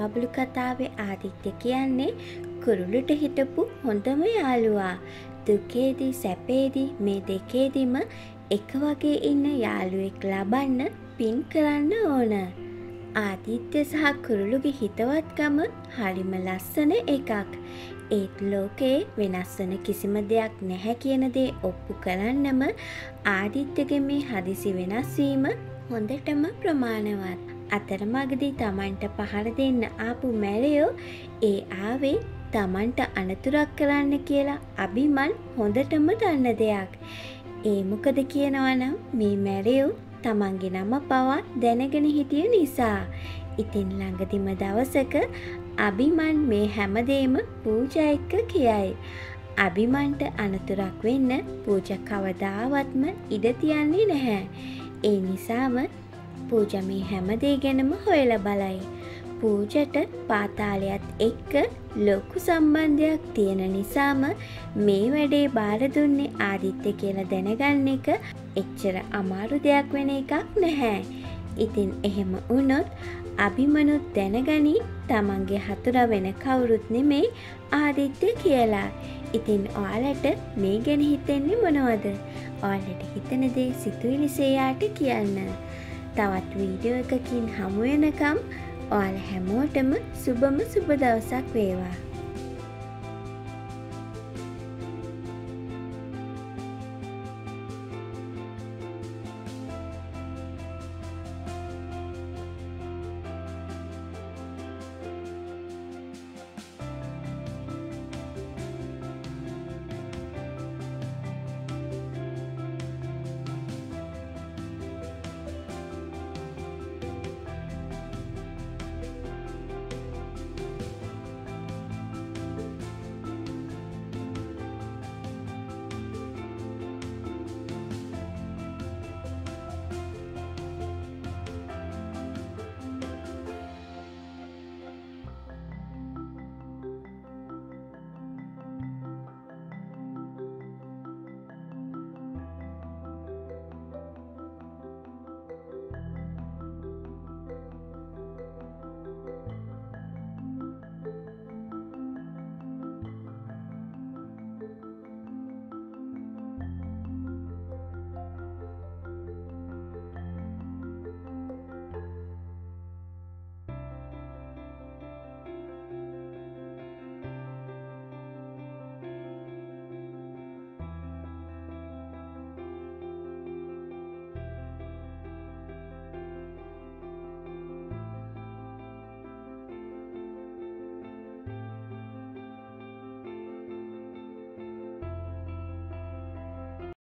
බබලු කතාවේ ආදිත්‍ය කියන්නේ කුරුලුට හිටපු හොඳම යාළුවා. දුකේදී සැපේදී මේ දෙකේදිම එක වගේ ඉන්න යාළුවෙක් ලබන්න පින් කරන්න ඕන. ආදිත්‍ය සහ කුරුලුගේ හිතවත්කම හරිම ලස්සන එකක්. ඒත් ලෝකයේ වෙනස් වන කිසිම දෙයක් නැහැ කියන දේ ඔප්පු කරන්නම ආදිත්‍යගේ මේ හදිසි වෙනස්වීම හොඳටම ප්‍රමාණවත්. අතරමගදී තමන්ට පහර දෙන්න ආපු මැරයෝ ඒ ආවේ තමන්ට අනතුරක් කරන්න කියලා අභිමන් හොඳටම දන්න දෙයක්. ඒ මොකද කියනවනම් මේ මැරයෝ තමන්ගේ නම පවා දැනගෙන හිටිය නිසා. ඉතින් ළඟදිම දවසක අභිමන් මේ හැමදේම පූජ එක්ක කියයි. අභිමන්ට අනතුරක් වෙන්න පූජ කවදාවත්ම ඉඩ තියන්නේ නැහැ. ඒ නිසාම පූජ මේ හැමදේ ගැනම හොයල බලයි. පූජට පාතාලයත් එක්ක ලොකු සම්බන්ධයක් තියෙන නිසාම මේ වැඩේ බාර දුන්නේ ආදිත්‍ය කියලා දැනගන්න එක එච්චර අමාරු දෙයක් වෙන එකක් නැහැ. ඉතින් එහෙම වුණොත් අභිමනුත් දැනගනි තමන්ගේ හතුර වෙන කවුරුත් නෙමේ ආදිත්‍ය කියලා. ඉතින් ඔයාලට මේ ගැන හිතෙන්නේ මොනවද? ඔයාලට හිතන දේ සිතුවිලිසේයාට කියන්න. තවත් වීඩියෝ එකකින් හමුවෙනකම් ඔයාල හැමෝටම සුබම සුබ දවසක් වේවා.